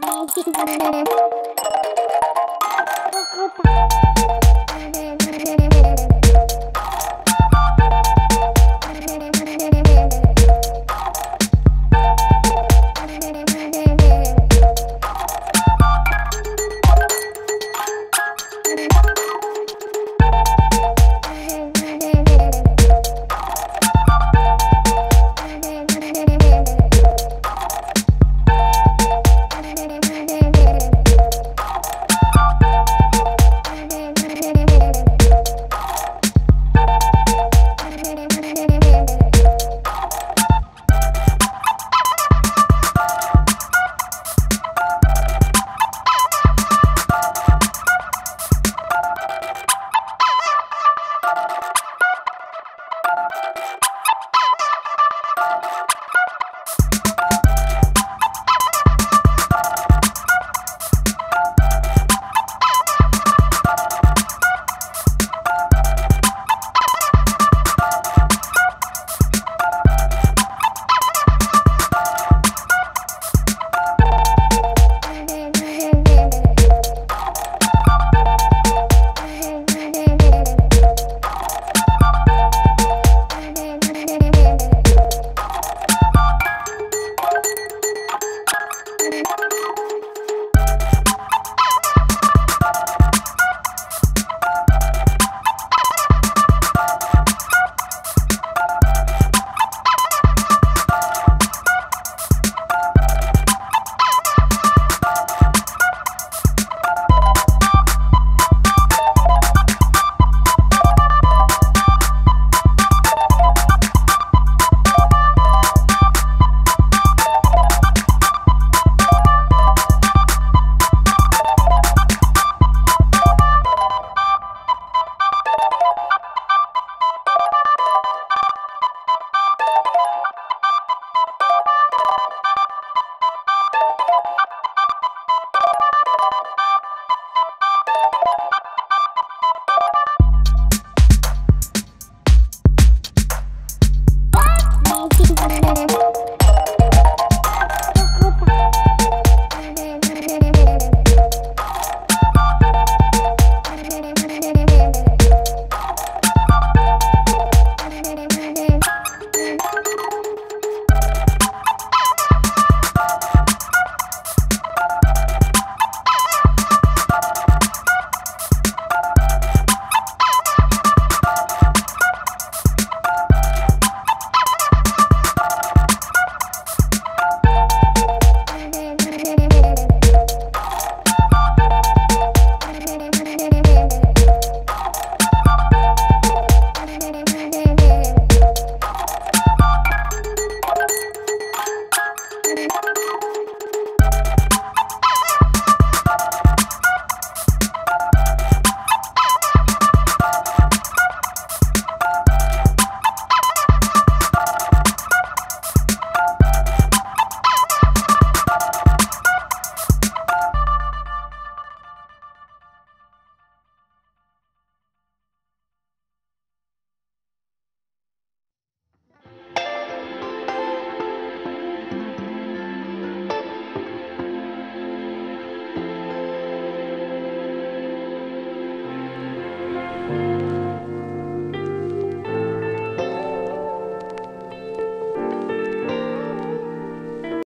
呵呵哒。Thank you.